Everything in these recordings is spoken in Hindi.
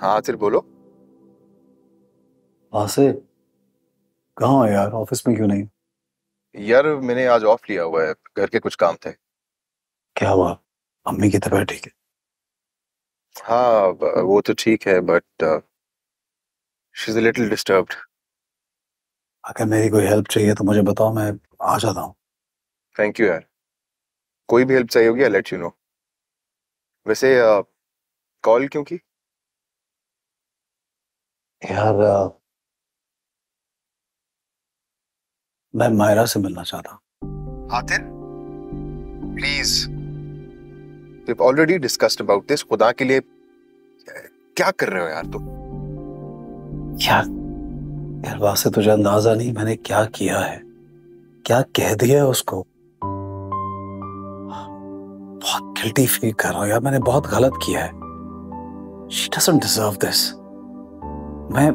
हाँ फिर बोलो। से कहाँ हो यार? ऑफ़िस में क्यों नहीं? यार मैंने आज ऑफ़ लिया हुआ है। घर के कुछ काम थे। क्या हुआ? अम्मी की तबीयत ठीक है? हाँ वो तो ठीक है but she is a little disturbed अगर मेरी कोई हेल्प चाहिए तो मुझे बताओ मैं आ जाता हूँ। थैंक यू यार। कोई भी हेल्प चाहिए होगी आई लेट यू नो वैसे कॉल uh, क्यों की? यार मैं मायरा से मिलना चाहता Aatir please we already discussed about this खुदा के लिए क्या कर रहे हो यार तुम? यार यार वासे तुझे अंदाज़ा नहीं मैंने क्या किया है। क्या कह दिया है उसको? गिल्टी फील कर रहा हूँ यार मैंने बहुत गलत किया है। शी डजंट डिजर्व दिस मैं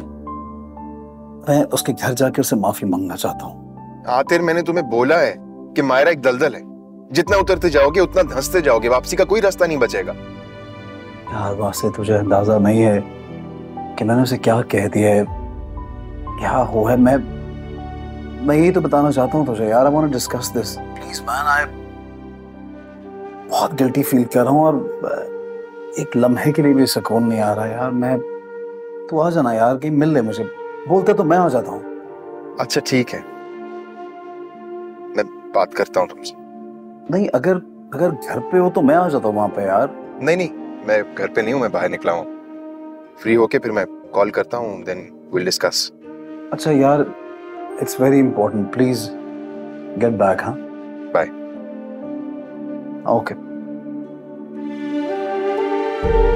मैं उसके घर जाके उसे माफ़ी मांगना चाहता हूँ। आतिर मैंने तुम्हें बोला है कि मायरा एक दलदल है। जितना उतरते जाओगे उतना धंसते जाओगे। वापसी का कोई रास्ता नहीं बचेगा। यार वासे तुझे अंदाज़ा नहीं है कि मैंने उसे क्या कह दिया है। क्या हुआ है मैं मैं यही तो बताना चाहता हूँ तुझे। यार I want to discuss this please man I बहुत गिल्टी फील कर रहा हूँ और एक लम्हे के लिए भी सुकून नहीं आ रहा यार। मैं तू आ जाना यार कहीं मिल ले मुझे। बोलते तो मैं आ जाता हूँ। अच्छा ठीक है। मैं बात करता हूँ तुमसे। नहीं अगर अगर घर पे हो तो मैं आ जाता हूँ वहाँ पे यार। नहीं नहीं मैं घर पे नहीं हूँ मैं बाहर निकला हूँ। फ्री होके फिर मैं कॉल करता हूँ देन विल डिस्कस अच्छा यार it's very important please get back हाँ? Bye okay thank you